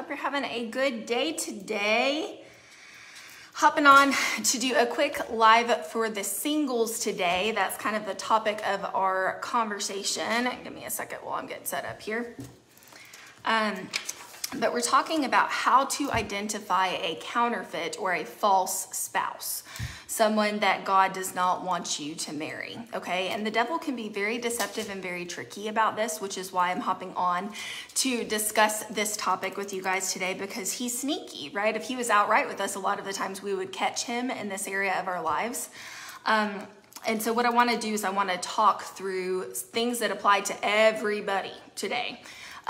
Hope you're having a good day today. Hopping on to do a quick live for the singles today. That's kind of the topic of our conversation. Give me a second while I'm getting set up here. Um, but we're talking about how to identify a counterfeit or a false spouse, someone that God does not want you to marry. Okay, and the devil can be very deceptive and very tricky about this, which is why I'm hopping on to discuss this topic with you guys today because he's sneaky, right? If he was outright with us, a lot of the times we would catch him in this area of our lives. Um, and so, what I want to do is, I want to talk through things that apply to everybody today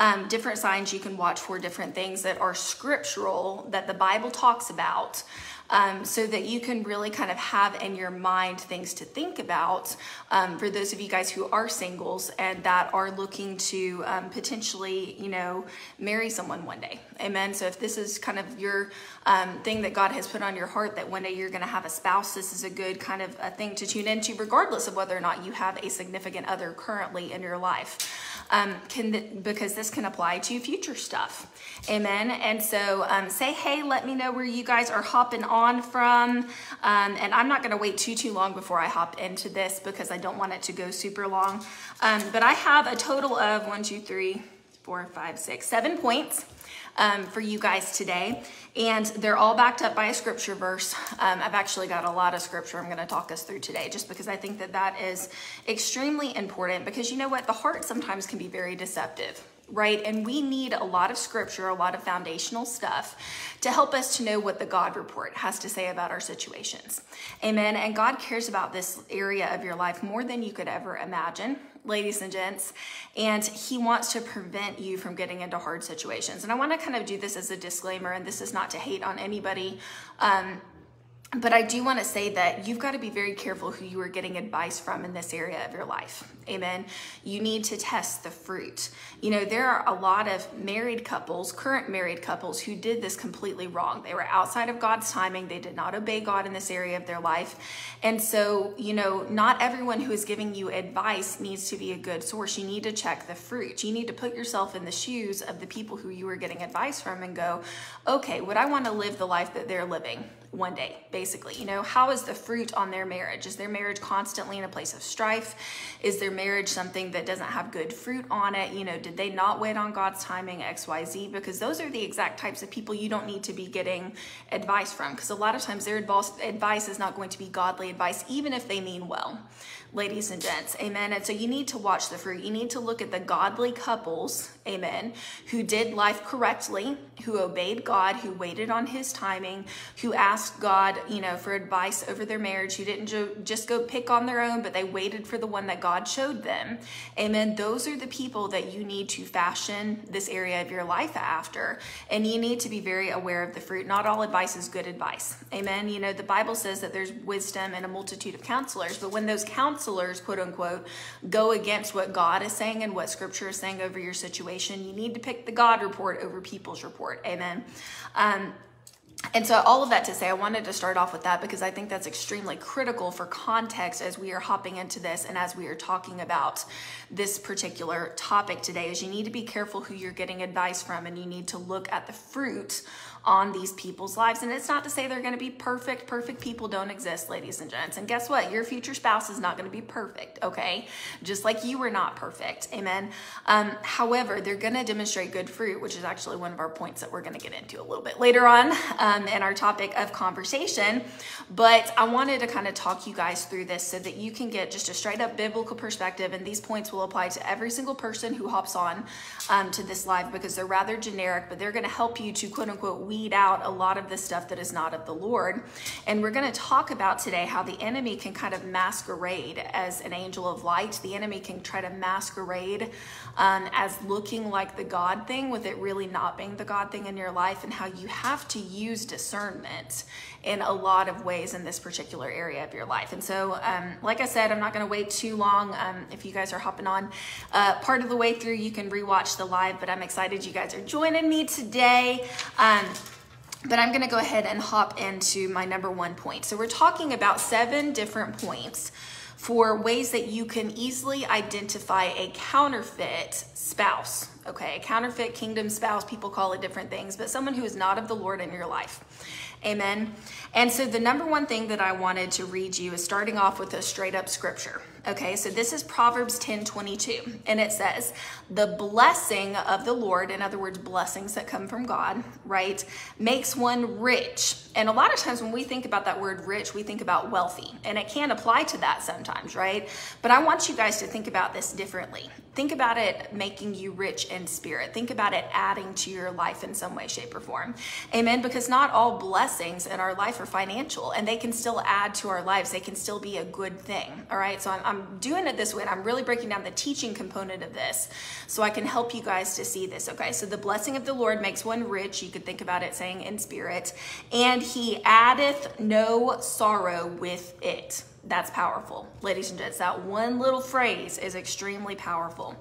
um, different signs you can watch for, different things that are scriptural that the Bible talks about um, so that you can really kind of have in your mind things to think about um, for those of you guys who are singles and that are looking to um, potentially, you know, marry someone one day. Amen. So if this is kind of your um, thing that God has put on your heart that one day you're going to have a spouse, this is a good kind of a thing to tune into, regardless of whether or not you have a significant other currently in your life. Um, can th- because this can apply to future stuff. Amen. And so um, say, hey, let me know where you guys are hopping on from. Um, and I'm not going to wait too, too long before I hop into this because I don't want it to go super long. Um, but I have a total of one, two, three, four, five, six, seven points. Um, for you guys today. And they're all backed up by a scripture verse. Um, I've actually got a lot of scripture I'm going to talk us through today just because I think that that is extremely important because you know what? The heart sometimes can be very deceptive right? And we need a lot of scripture, a lot of foundational stuff to help us to know what the God report has to say about our situations. Amen. And God cares about this area of your life more than you could ever imagine. Ladies and gents, and he wants to prevent you from getting into hard situations. And I want to kind of do this as a disclaimer, and this is not to hate on anybody. Um, but I do want to say that you've got to be very careful who you are getting advice from in this area of your life. Amen. You need to test the fruit. You know, there are a lot of married couples, current married couples, who did this completely wrong. They were outside of God's timing. They did not obey God in this area of their life. And so, you know, not everyone who is giving you advice needs to be a good source. You need to check the fruit. You need to put yourself in the shoes of the people who you are getting advice from and go, okay, would I want to live the life that they're living? one day, basically. You know, how is the fruit on their marriage? Is their marriage constantly in a place of strife? Is their marriage something that doesn't have good fruit on it? You know, did they not wait on God's timing, XYZ? Because those are the exact types of people you don't need to be getting advice from. Because a lot of times their advice is not going to be godly advice, even if they mean well ladies and gents. Amen. And so you need to watch the fruit. You need to look at the godly couples, amen, who did life correctly, who obeyed God, who waited on his timing, who asked God, you know, for advice over their marriage, who didn't jo- just go pick on their own, but they waited for the one that God showed them. Amen. Those are the people that you need to fashion this area of your life after. And you need to be very aware of the fruit. Not all advice is good advice. Amen. You know, the Bible says that there's wisdom and a multitude of counselors, but when those counselors counselors, quote unquote, go against what God is saying and what scripture is saying over your situation, you need to pick the God report over people's report. Amen. Um, and so, all of that to say, I wanted to start off with that because I think that's extremely critical for context as we are hopping into this and as we are talking about this particular topic today. Is you need to be careful who you're getting advice from, and you need to look at the fruit on these people's lives. And it's not to say they're going to be perfect. Perfect people don't exist, ladies and gents. And guess what? Your future spouse is not going to be perfect, okay? Just like you were not perfect. Amen. Um, however, they're going to demonstrate good fruit, which is actually one of our points that we're going to get into a little bit later on um, in our topic of conversation. But I wanted to kind of talk you guys through this so that you can get just a straight up biblical perspective. And these points will apply to every single person who hops on um, to this live because they're rather generic, but they're going to help you to quote unquote weed out a lot of the stuff that is not of the Lord. And we're going to talk about today how the enemy can kind of masquerade as an angel of light. The enemy can try to masquerade um, as looking like the God thing with it really not being the God thing in your life, and how you have to use discernment in a lot of ways in this particular area of your life. And so, um, like I said, I'm not going to wait too long. Um, if you guys are hopping on uh, part of the way through, you can rewatch the live, but I'm excited you guys are joining me today. Um, but I'm going to go ahead and hop into my number one point. So, we're talking about seven different points for ways that you can easily identify a counterfeit spouse okay? A counterfeit kingdom spouse, people call it different things, but someone who is not of the Lord in your life. Amen. And so the number one thing that I wanted to read you is starting off with a straight up scripture. Okay, so this is Proverbs 10 22, and it says, The blessing of the Lord, in other words, blessings that come from God, right, makes one rich. And a lot of times when we think about that word rich, we think about wealthy, and it can apply to that sometimes, right? But I want you guys to think about this differently. Think about it making you rich in spirit. Think about it adding to your life in some way, shape, or form. Amen. Because not all blessings in our life are financial, and they can still add to our lives. They can still be a good thing. All right. So I'm, I'm doing it this way, and I'm really breaking down the teaching component of this so I can help you guys to see this. Okay. So the blessing of the Lord makes one rich. You could think about it saying in spirit, and he addeth no sorrow with it. That's powerful, ladies and gents. That one little phrase is extremely powerful.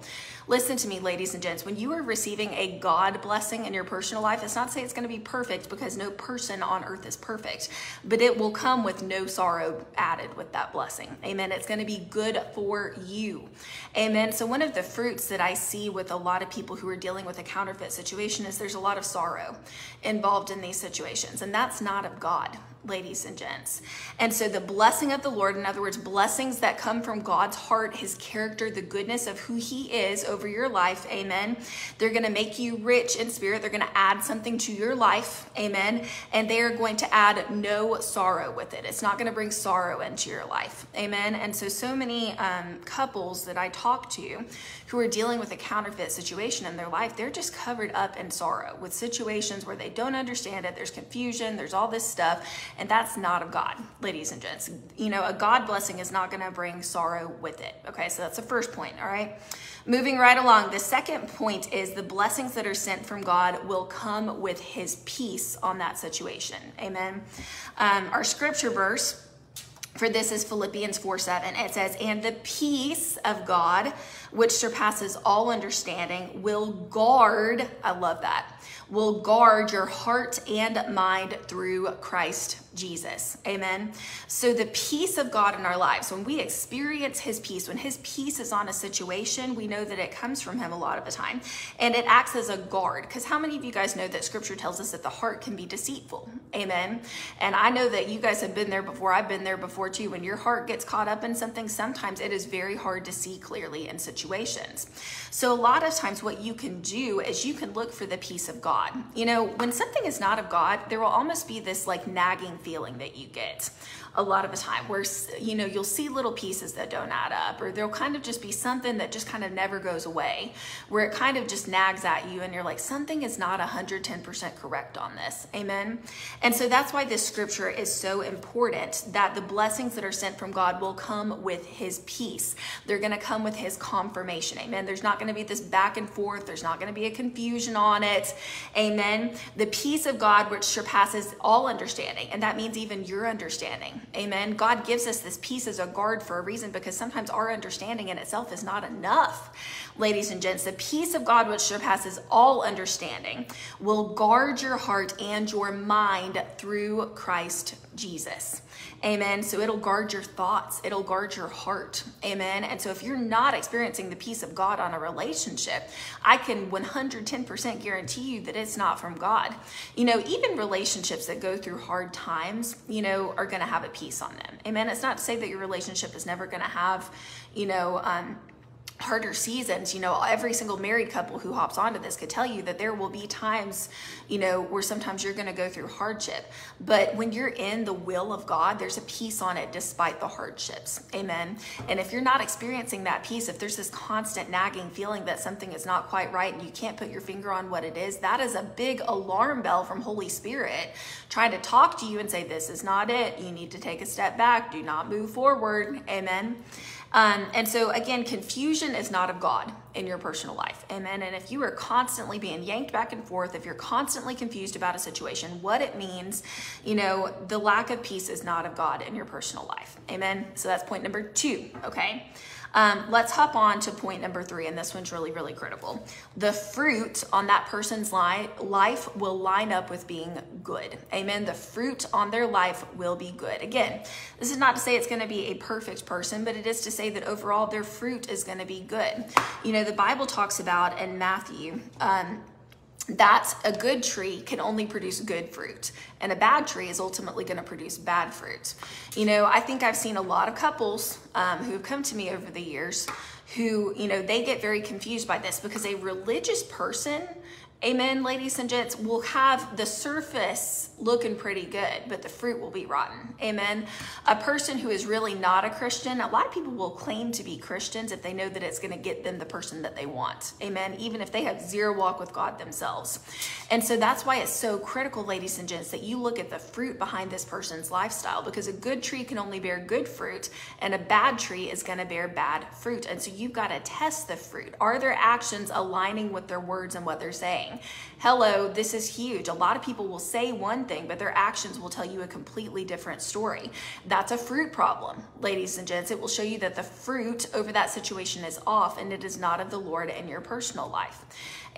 Listen to me, ladies and gents. When you are receiving a God blessing in your personal life, it's not to say it's going to be perfect because no person on earth is perfect, but it will come with no sorrow added with that blessing. Amen. It's going to be good for you. Amen. So, one of the fruits that I see with a lot of people who are dealing with a counterfeit situation is there's a lot of sorrow involved in these situations, and that's not of God ladies and gents. And so the blessing of the Lord, in other words, blessings that come from God's heart, his character, the goodness of who he is over your life, amen. They're going to make you rich in spirit. They're going to add something to your life, amen. And they are going to add no sorrow with it. It's not going to bring sorrow into your life, amen. And so, so many um, couples that I talk to who are dealing with a counterfeit situation in their life, they're just covered up in sorrow with situations where they don't understand it. There's confusion, there's all this stuff, and that's not of God, ladies and gents. You know, a God blessing is not going to bring sorrow with it. Okay, so that's the first point, all right? Moving right along, the second point is the blessings that are sent from God will come with his peace on that situation. Amen. Um, our scripture verse for this is Philippians 4 7. It says, And the peace of God, which surpasses all understanding, will guard, I love that, will guard your heart and mind through Christ Jesus. Amen. So the peace of God in our lives, when we experience his peace, when his peace is on a situation, we know that it comes from him a lot of the time. And it acts as a guard. Because how many of you guys know that scripture tells us that the heart can be deceitful? Amen. And I know that you guys have been there before. I've been there before too. When your heart gets caught up in something, sometimes it is very hard to see clearly in situations. So a lot of times what you can do is you can look for the peace of God. You know, when something is not of God, there will almost be this like nagging feeling that you get a lot of the time where you know you'll see little pieces that don't add up or there'll kind of just be something that just kind of never goes away where it kind of just nags at you and you're like something is not 110% correct on this. Amen? And so that's why this scripture is so important that the blessings that are sent from God will come with his peace. They're going to come with his confirmation. Amen? There's not going to be this back and forth. There's not going to be a confusion on it. Amen? The peace of God which surpasses all understanding and that means even your understanding Amen. God gives us this peace as a guard for a reason because sometimes our understanding in itself is not enough. Ladies and gents, the peace of God, which surpasses all understanding, will guard your heart and your mind through Christ Jesus. Amen. So it'll guard your thoughts, it'll guard your heart. Amen. And so if you're not experiencing the peace of God on a relationship, I can 110% guarantee you that it's not from God. You know, even relationships that go through hard times, you know, are going to have a peace on them. Amen. It's not to say that your relationship is never going to have, you know, um, harder seasons you know every single married couple who hops onto this could tell you that there will be times you know where sometimes you're going to go through hardship. But when you're in the will of god there's a peace on it despite the hardships. Amen. And if you're not experiencing that peace if there's this constant nagging feeling that something is not quite right and you can't put your finger on what it is that is a big alarm bell from holy spirit trying to talk to you and say this is not it. You need to take a step back. Do not move forward. Amen um, and so, again, confusion is not of God in your personal life. Amen. And if you are constantly being yanked back and forth, if you're constantly confused about a situation, what it means, you know, the lack of peace is not of God in your personal life. Amen. So that's point number two. Okay. Um, let's hop on to point number three, and this one's really, really critical. The fruit on that person's li- life will line up with being good. Amen. The fruit on their life will be good. Again, this is not to say it's going to be a perfect person, but it is to say that overall their fruit is going to be good. You know, the Bible talks about in Matthew, um, that a good tree can only produce good fruit and a bad tree is ultimately going to produce bad fruit. You know i think i've seen a lot of couples um, who have come to me over the years who you know they get very confused by this because a religious person Amen, ladies and gents, We'll have the surface looking pretty good, but the fruit will be rotten. Amen. A person who is really not a Christian, a lot of people will claim to be Christians if they know that it's going to get them the person that they want. Amen. Even if they have zero walk with God themselves. And so that's why it's so critical, ladies and gents, that you look at the fruit behind this person's lifestyle because a good tree can only bear good fruit and a bad tree is going to bear bad fruit. And so you've got to test the fruit. Are their actions aligning with their words and what they're saying? Saying. Hello, this is huge. A lot of people will say one thing, but their actions will tell you a completely different story. That's a fruit problem, ladies and gents. It will show you that the fruit over that situation is off and it is not of the Lord in your personal life.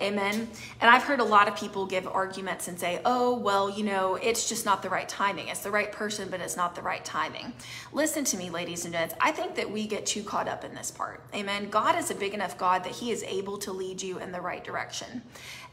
Amen. And I've heard a lot of people give arguments and say, oh, well, you know, it's just not the right timing. It's the right person, but it's not the right timing. Listen to me, ladies and gents. I think that we get too caught up in this part. Amen. God is a big enough God that He is able to lead you in the right direction.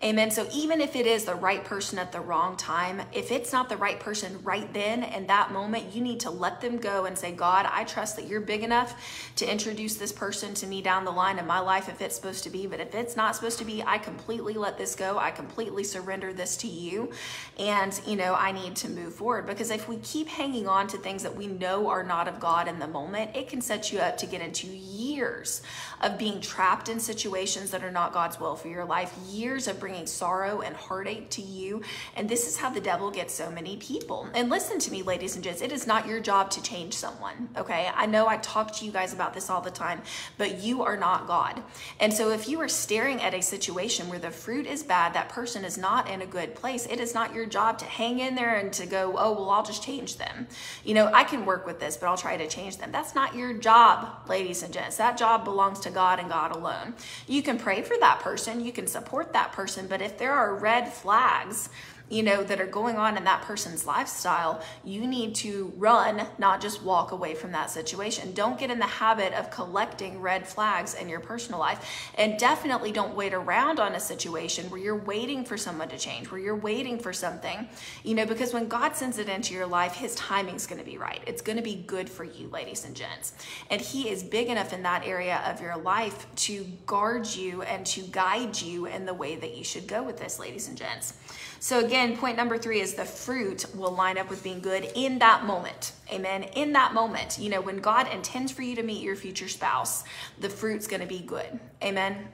Amen. So even if it is the right person at the wrong time, if it's not the right person right then in that moment, you need to let them go and say, God, I trust that you're big enough to introduce this person to me down the line in my life if it's supposed to be. But if it's not supposed to be, I completely let this go. I completely surrender this to you. And, you know, I need to move forward because if we keep hanging on to things that we know are not of God in the moment, it can set you up to get into years of being trapped in situations that are not God's will for your life, years of bringing sorrow and heartache to you. And this is how the devil gets so many people. And listen to me, ladies and gents, it is not your job to change someone, okay? I know I talk to you guys about this all the time, but you are not God. And so if you are staring at a situation where the fruit is bad, that person is not in a good place, it is not your job to hang in there and to go, oh, well, I'll just change them. You know, I can work with this, but I'll try to change them. That's not your job, ladies and gents. That job belongs to God and God alone. You can pray for that person, you can support that person but if there are red flags you know, that are going on in that person's lifestyle, you need to run, not just walk away from that situation. Don't get in the habit of collecting red flags in your personal life. And definitely don't wait around on a situation where you're waiting for someone to change, where you're waiting for something, you know, because when God sends it into your life, his timing's going to be right. It's going to be good for you, ladies and gents. And he is big enough in that area of your life to guard you and to guide you in the way that you should go with this, ladies and gents. So again, point number three is the fruit will line up with being good in that moment. Amen. In that moment, you know, when God intends for you to meet your future spouse, the fruit's going to be good. Amen.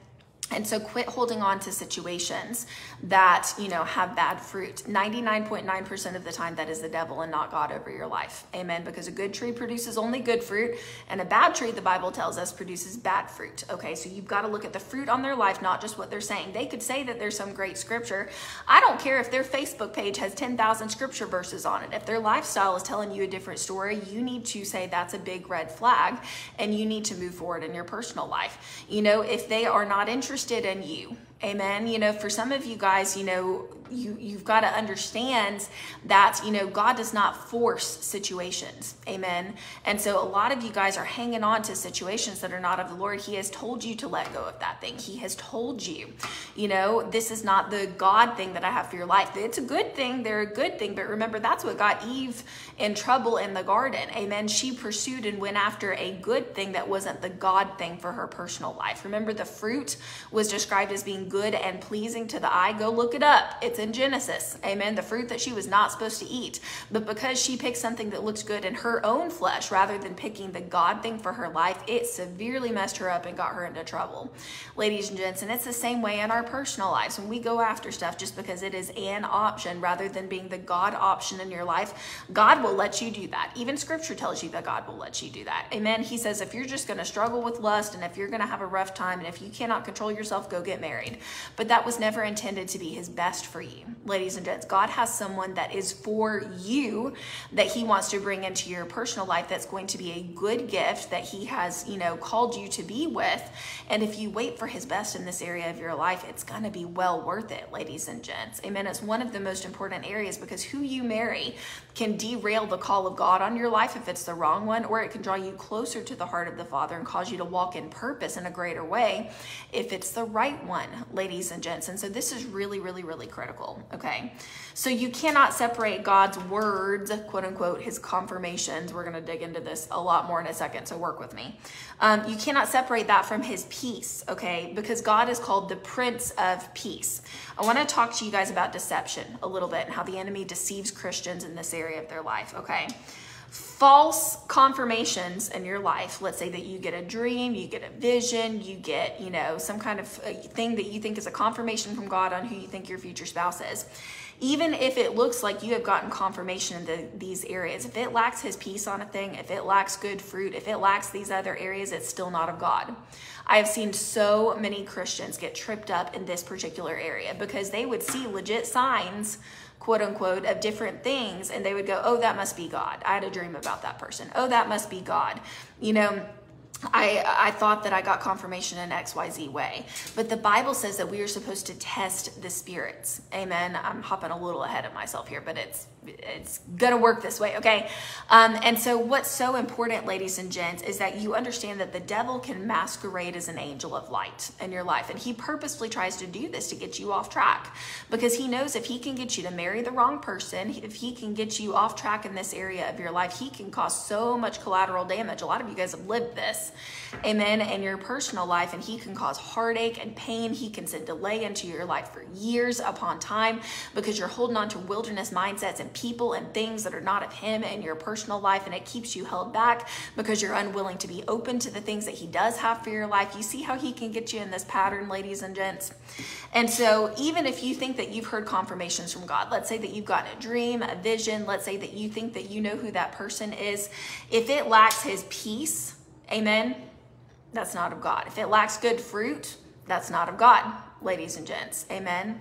And so quit holding on to situations that, you know, have bad fruit. 99.9% of the time that is the devil and not God over your life. Amen. Because a good tree produces only good fruit and a bad tree, the Bible tells us, produces bad fruit. Okay. So you've got to look at the fruit on their life, not just what they're saying. They could say that there's some great scripture. I don't care if their Facebook page has 10,000 scripture verses on it. If their lifestyle is telling you a different story, you need to say that's a big red flag and you need to move forward in your personal life. You know, if they are not interested interested in you. Amen. You know, for some of you guys, you know, you you've got to understand that you know God does not force situations. Amen. And so a lot of you guys are hanging on to situations that are not of the Lord. He has told you to let go of that thing. He has told you, you know, this is not the God thing that I have for your life. It's a good thing. They're a good thing. But remember, that's what got Eve in trouble in the garden. Amen. She pursued and went after a good thing that wasn't the God thing for her personal life. Remember, the fruit was described as being good and pleasing to the eye. Go look it up. It's in Genesis. Amen. The fruit that she was not supposed to eat. But because she picked something that looked good in her own flesh rather than picking the God thing for her life, it severely messed her up and got her into trouble. Ladies and gents, and it's the same way in our personal lives. When we go after stuff just because it is an option rather than being the God option in your life, God will let you do that. Even scripture tells you that God will let you do that. Amen. He says if you're just going to struggle with lust and if you're going to have a rough time and if you cannot control yourself, go get married. But that was never intended to be his best for you. Ladies and gents, God has someone that is for you that he wants to bring into your personal life that's going to be a good gift that he has, you know, called you to be with. And if you wait for his best in this area of your life, it's going to be well worth it, ladies and gents. Amen. It's one of the most important areas because who you marry can derail the call of God on your life if it's the wrong one, or it can draw you closer to the heart of the Father and cause you to walk in purpose in a greater way if it's the right one, ladies and gents. And so this is really, really, really critical. Okay. So you cannot separate God's words, quote unquote, his confirmations. We're to dig into this a lot more in a second, so work with me. Um, you cannot separate that from his peace, okay? Because God is called the Prince of Peace. I want to talk to you guys about deception a little bit and how the enemy deceives Christians in this area of their life, okay? False confirmations in your life let's say that you get a dream you get a vision you get you know some kind of uh, thing that you think is a confirmation from god on who you think your future spouse is even if it looks like you have gotten confirmation in the, these areas, if it lacks his peace on a thing, if it lacks good fruit, if it lacks these other areas, it's still not of God. I have seen so many Christians get tripped up in this particular area because they would see legit signs quote unquote, of different things. And they would go, oh, that must be God. I had a dream about that person. Oh, that must be God. You know, I, I thought that I got confirmation in XYZ way. But the Bible says that we are supposed to test the spirits. Amen. I'm hopping a little ahead of myself here, but it's it's gonna work this way, okay? Um, and so, what's so important, ladies and gents, is that you understand that the devil can masquerade as an angel of light in your life, and he purposefully tries to do this to get you off track because he knows if he can get you to marry the wrong person, if he can get you off track in this area of your life, he can cause so much collateral damage. A lot of you guys have lived this, amen, in your personal life, and he can cause heartache and pain. He can send delay into your life for years upon time because you're holding on to wilderness mindsets and people and things that are not of Him in your personal life, and it keeps you held back because you're unwilling to be open to the things that He does have for your life. You see how He can get you in this pattern, ladies and gents? And so, even if you think that you've heard confirmations from God, let's say that you've gotten a dream, a vision, let's say that you think that you know who that person is, if it lacks His peace, amen, that's not of God. If it lacks good fruit, that's not of God, ladies and gents. Amen.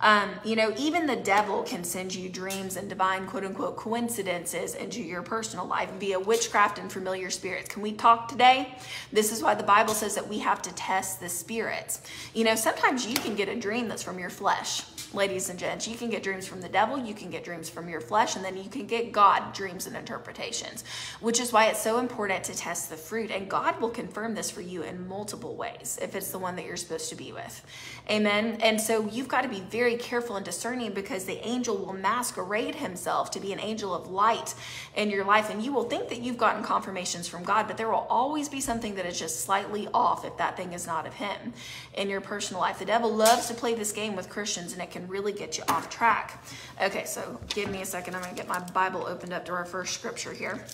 Um, you know, even the devil can send you dreams and divine quote unquote coincidences into your personal life via witchcraft and familiar spirits. Can we talk today? This is why the Bible says that we have to test the spirits. You know, sometimes you can get a dream that's from your flesh ladies and gents. You can get dreams from the devil, you can get dreams from your flesh, and then you can get God dreams and interpretations, which is why it's so important to test the fruit. And God will confirm this for you in multiple ways if it's the one that you're supposed to be with. Amen. And so you've got to be very careful and discerning because the angel will masquerade himself to be an angel of light in your life. And you will think that you've gotten confirmations from God, but there will always be something that is just slightly off if that thing is not of Him in your personal life. The devil loves to play this game with Christians and it can really get you off track. Okay, so give me a second. I'm going to get my Bible opened up to our first scripture here.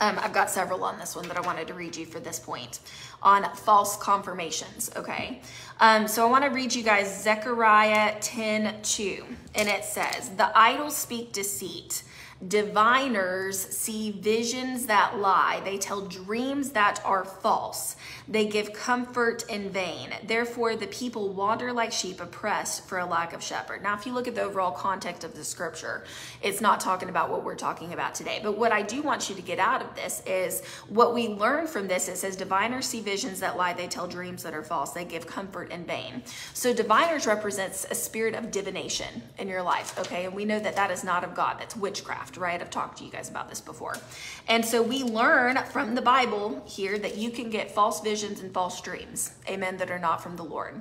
Um, I've got several on this one that I wanted to read you for this point on false confirmations, okay? Um, so I want to read you guys Zechariah 10 2, and it says, The idols speak deceit Diviners see visions that lie. They tell dreams that are false. They give comfort in vain. Therefore, the people wander like sheep oppressed for a lack of shepherd. Now, if you look at the overall context of the scripture, it's not talking about what we're talking about today. But what I do want you to get out of this is what we learn from this. It says, Diviners see visions that lie. They tell dreams that are false. They give comfort in vain. So, diviners represents a spirit of divination in your life, okay? And we know that that is not of God, that's witchcraft right? I've talked to you guys about this before. And so we learn from the Bible here that you can get false visions and false dreams, amen, that are not from the Lord.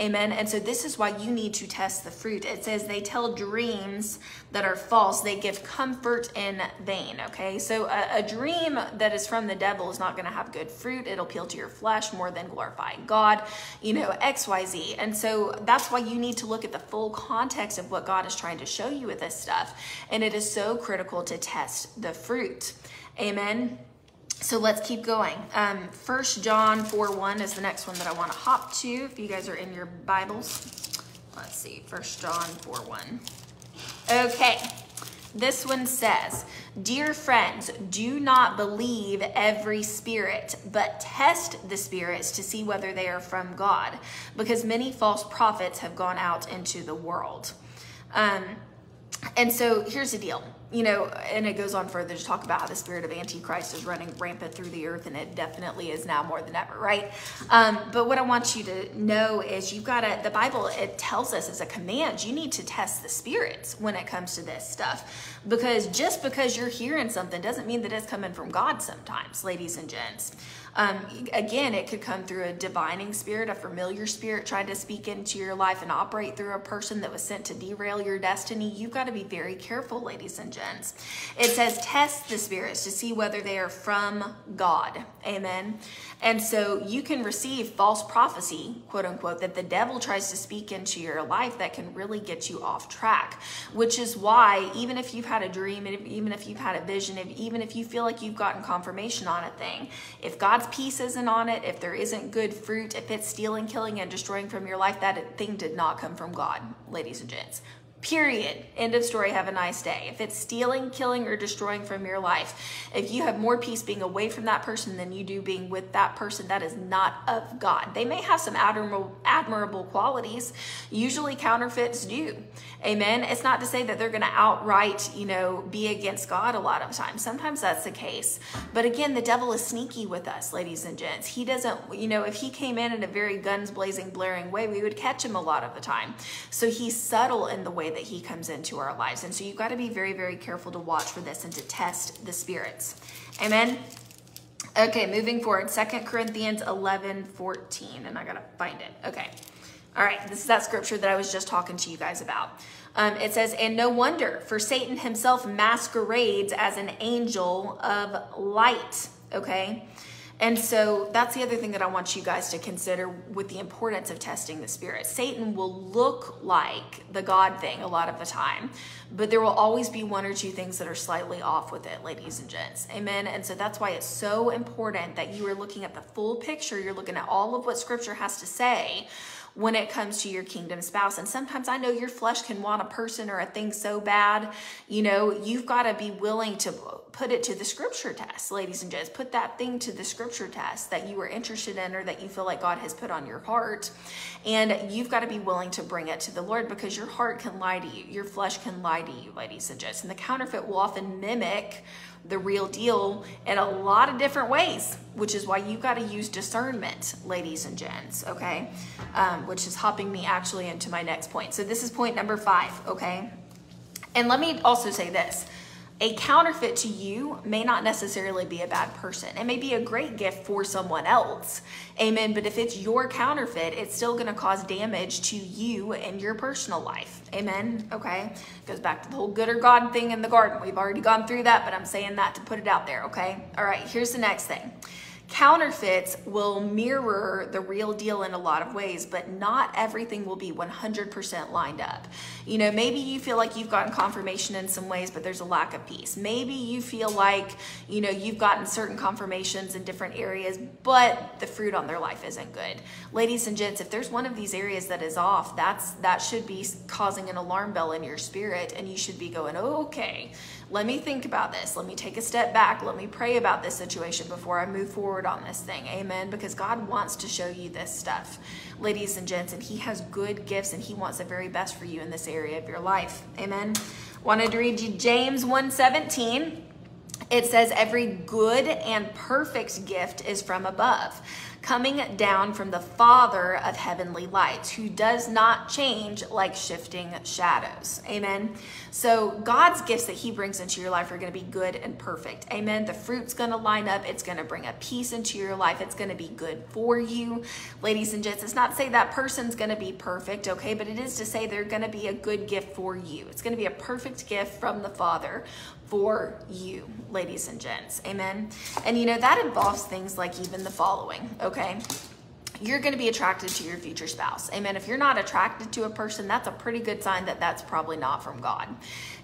Amen. And so this is why you need to test the fruit. It says they tell dreams that are false. They give comfort in vain. Okay. So a, a dream that is from the devil is not going to have good fruit. It'll appeal to your flesh more than glorifying God, you know, XYZ. And so that's why you need to look at the full context of what God is trying to show you with this stuff. And it is so critical to test the fruit. Amen. So let's keep going. Um, 1 John 4 1 is the next one that I want to hop to. If you guys are in your Bibles, let's see. 1 John 4 1. Okay. This one says, Dear friends, do not believe every spirit, but test the spirits to see whether they are from God, because many false prophets have gone out into the world. Um, and so here's the deal you know, and it goes on further to talk about how the spirit of Antichrist is running rampant through the earth, and it definitely is now more than ever, right? Um, but what I want you to know is you've got to, the Bible, it tells us as a command, you need to test the spirits when it comes to this stuff. Because just because you're hearing something doesn't mean that it's coming from God sometimes, ladies and gents. Um, again, it could come through a divining spirit, a familiar spirit trying to speak into your life and operate through a person that was sent to derail your destiny. You've got to be very careful, ladies and gents. It says, test the spirits to see whether they are from God. Amen. And so you can receive false prophecy, quote unquote, that the devil tries to speak into your life that can really get you off track, which is why even if you've had a dream, even if you've had a vision, even if you feel like you've gotten confirmation on a thing, if God's peace isn't on it, if there isn't good fruit, if it's stealing, killing, and destroying from your life, that thing did not come from God, ladies and gents. Period. End of story. Have a nice day. If it's stealing, killing, or destroying from your life, if you have more peace being away from that person than you do being with that person, that is not of God. They may have some admirable, qualities. Usually counterfeits do. Amen. It's not to say that they're going to outright, you know, be against God a lot of times. Sometimes that's the case. But again, the devil is sneaky with us, ladies and gents. He doesn't, you know, if he came in in a very guns blazing, blaring way, we would catch him a lot of the time. So he's subtle in the way that he comes into our lives. And so you've got to be very, very careful to watch for this and to test the spirits. Amen. Okay, moving forward, Second Corinthians 11, 14. And I got to find it. Okay. All right, this is that scripture that I was just talking to you guys about. Um, it says, And no wonder, for Satan himself masquerades as an angel of light. Okay. And so that's the other thing that I want you guys to consider with the importance of testing the spirit. Satan will look like the God thing a lot of the time, but there will always be one or two things that are slightly off with it, ladies and gents. Amen. And so that's why it's so important that you are looking at the full picture. You're looking at all of what scripture has to say when it comes to your kingdom spouse. And sometimes I know your flesh can want a person or a thing so bad, you know, you've got to be willing to put it to the scripture test, ladies and gents. Put that thing to the scripture test that you are interested in or that you feel like God has put on your heart. And you've got to be willing to bring it to the Lord because your heart can lie to you, your flesh can lie to you, ladies and gents. And the counterfeit will often mimic the real deal in a lot of different ways, which is why you got to use discernment, ladies and gents, okay? Um, which is hopping me actually into my next point. So this is point number five, okay? And let me also say this a counterfeit to you may not necessarily be a bad person. It may be a great gift for someone else. Amen. But if it's your counterfeit, it's still going to cause damage to you and your personal life. Amen. Okay. Goes back to the whole good or God thing in the garden. We've already gone through that, but I'm saying that to put it out there. Okay. All right. Here's the next thing. Counterfeits will mirror the real deal in a lot of ways, but not everything will be 100% lined up. You know, maybe you feel like you've gotten confirmation in some ways, but there's a lack of peace. Maybe you feel like, you know, you've gotten certain confirmations in different areas, but the fruit on their life isn't good. Ladies and gents, if there's one of these areas that is off, that's that should be causing an alarm bell in your spirit and you should be going, "Okay, let me think about this. Let me take a step back. Let me pray about this situation before I move forward on this thing. Amen. Because God wants to show you this stuff, ladies and gents, and He has good gifts and He wants the very best for you in this area of your life. Amen. Wanted to read you James 1:17. It says, Every good and perfect gift is from above coming down from the Father of heavenly lights, who does not change like shifting shadows. Amen. So, God's gifts that He brings into your life are going to be good and perfect. Amen. The fruit's going to line up, it's going to bring a peace into your life, it's going to be good for you. Ladies and gents, it's not to say that person's going to be perfect, okay, but it is to say they're going to be a good gift for you. It's going to be a perfect gift from the Father for you, ladies and gents. Amen. And you know, that involves things like even the following, okay? You're going to be attracted to your future spouse. Amen. If you're not attracted to a person, that's a pretty good sign that that's probably not from God.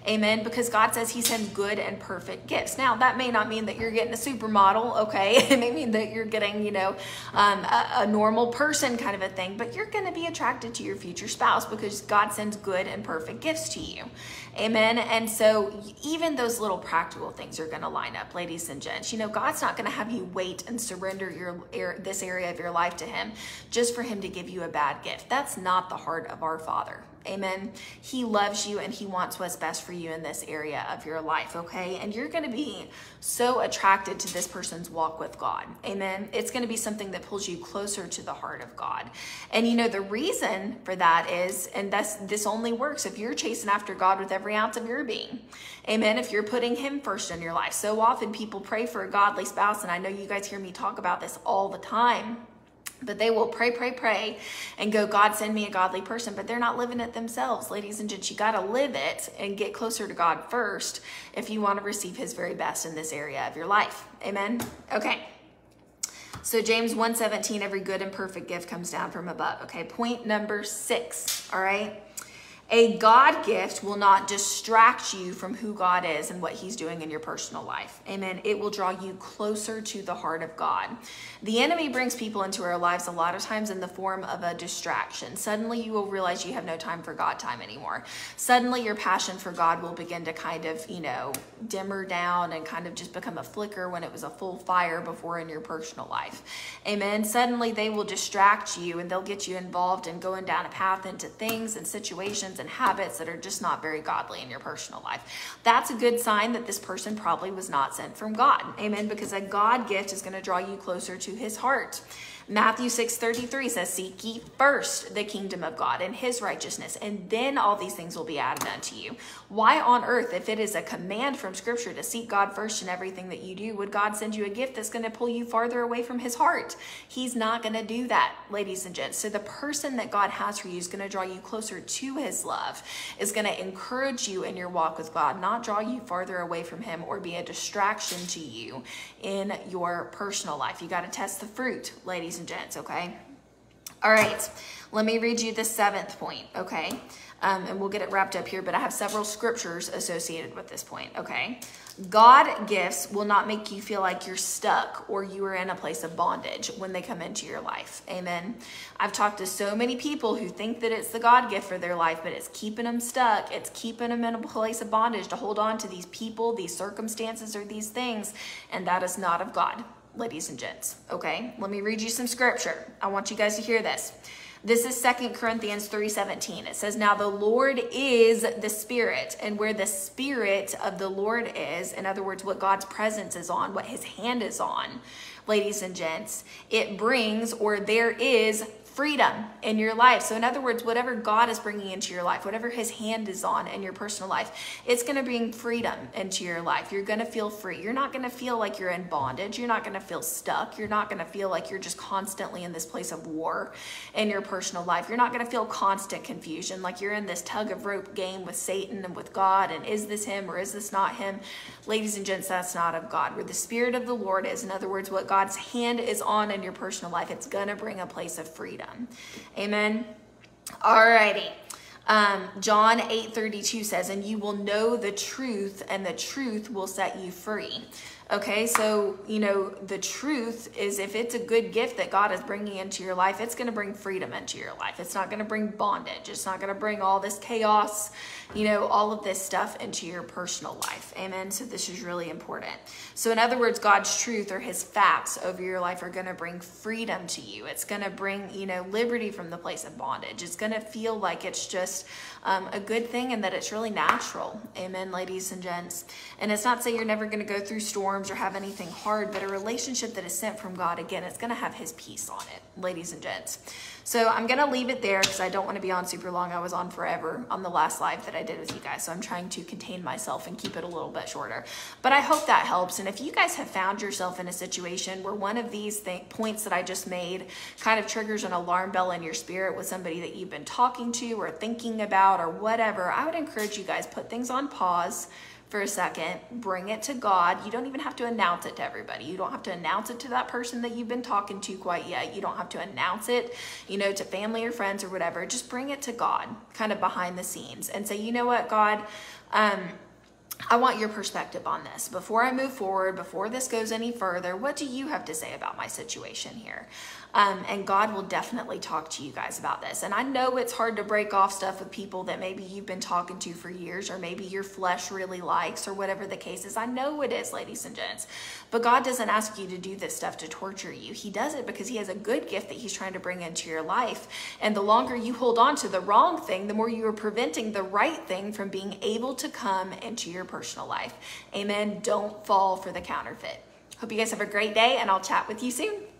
Amen. Because God says He sends good and perfect gifts. Now, that may not mean that you're getting a supermodel, okay? It may mean that you're getting, you know, um, a, a normal person kind of a thing, but you're going to be attracted to your future spouse because God sends good and perfect gifts to you. Amen. And so, even those little practical things are going to line up, ladies and gents. You know, God's not going to have you wait and surrender your this area of your life to Him just for Him to give you a bad gift. That's not the heart of our Father. Amen. He loves you and he wants what's best for you in this area of your life, okay? And you're going to be so attracted to this person's walk with God. Amen. It's going to be something that pulls you closer to the heart of God. And you know the reason for that is and that's this only works if you're chasing after God with every ounce of your being. Amen. If you're putting him first in your life. So often people pray for a godly spouse and I know you guys hear me talk about this all the time but they will pray, pray, pray and go, God, send me a godly person. But they're not living it themselves, ladies and gents. You got to live it and get closer to God first if you want to receive his very best in this area of your life. Amen. Okay. So James 1:17 every good and perfect gift comes down from above. Okay? Point number 6, all right? A God gift will not distract you from who God is and what He's doing in your personal life. Amen. It will draw you closer to the heart of God. The enemy brings people into our lives a lot of times in the form of a distraction. Suddenly you will realize you have no time for God time anymore. Suddenly your passion for God will begin to kind of, you know, dimmer down and kind of just become a flicker when it was a full fire before in your personal life. Amen. Suddenly they will distract you and they'll get you involved in going down a path into things and situations and habits that are just not very godly in your personal life. That's a good sign that this person probably was not sent from God. Amen. Because a God gift is going to draw you closer to his heart. Matthew 6:33 says, "Seek ye first the kingdom of God and his righteousness, and then all these things will be added unto you." Why on earth, if it is a command from scripture to seek God first in everything that you do, would God send you a gift that's going to pull you farther away from his heart? He's not going to do that, ladies and gents. So the person that God has for you is going to draw you closer to his love, is going to encourage you in your walk with God, not draw you farther away from him or be a distraction to you in your personal life. You got to test the fruit, ladies and gents, okay? All right, let me read you the seventh point, okay? Um, and we'll get it wrapped up here, but I have several scriptures associated with this point, okay? God gifts will not make you feel like you're stuck or you are in a place of bondage when they come into your life. Amen. I've talked to so many people who think that it's the God gift for their life, but it's keeping them stuck. It's keeping them in a place of bondage to hold on to these people, these circumstances, or these things, and that is not of God ladies and gents. Okay, let me read you some scripture. I want you guys to hear this. This is Second Corinthians 3:17. It says, "Now the Lord is the Spirit, and where the Spirit of the Lord is, in other words, what God's presence is on, what his hand is on, ladies and gents, it brings or there is freedom in your life. So, in other words, whatever God is bringing into your life, whatever His hand is on in your personal life, it's going to bring freedom into your life. You're going to feel free. You're not going to feel like you're in bondage. You're not going to feel stuck. You're not going to feel like you're just constantly in this place of war in your personal life. You're not going to feel constant confusion, like you're in this tug of rope game with Satan and with God. And is this Him or is this not Him? Ladies and gents, that's not of God. Where the Spirit of the Lord is, in other words, what God's hand is on in your personal life, it's going to bring a place of freedom freedom. Amen. Alrighty. Um, John 8:32 says, "And you will know the truth, and the truth will set you free." Okay, so you know the truth is if it's a good gift that God is bringing into your life, it's going to bring freedom into your life. It's not going to bring bondage. It's not going to bring all this chaos, you know, all of this stuff into your personal life. Amen. So this is really important. So in other words, God's truth or His facts over your life are going to bring freedom to you. It's going to bring you know liberty from the place of bondage. It's going to feel like it's just um, a good thing and that it's really natural. Amen, ladies and gents. And it's not say you're never going to go through storms or have anything hard, but a relationship that is sent from God, again, it's going to have His peace on it, ladies and gents. So I'm going to leave it there because I don't want to be on super long. I was on forever on the last live that I did with you guys. So I'm trying to contain myself and keep it a little bit shorter. But I hope that helps. And if you guys have found yourself in a situation where one of these th- points that I just made kind of triggers an alarm bell in your spirit with somebody that you've been talking to or thinking about or whatever, I would encourage you guys put things on pause for a second, bring it to God. You don't even have to announce it to everybody. You don't have to announce it to that person that you've been talking to quite yet. You don't have to announce it, you know, to family or friends or whatever. Just bring it to God, kind of behind the scenes, and say, you know what, God, um, I want your perspective on this. Before I move forward, before this goes any further, what do you have to say about my situation here? Um, and God will definitely talk to you guys about this. And I know it's hard to break off stuff with people that maybe you've been talking to for years, or maybe your flesh really likes, or whatever the case is. I know it is, ladies and gents. But God doesn't ask you to do this stuff to torture you. He does it because He has a good gift that He's trying to bring into your life. And the longer you hold on to the wrong thing, the more you are preventing the right thing from being able to come into your personal life. Amen. Don't fall for the counterfeit. Hope you guys have a great day, and I'll chat with you soon.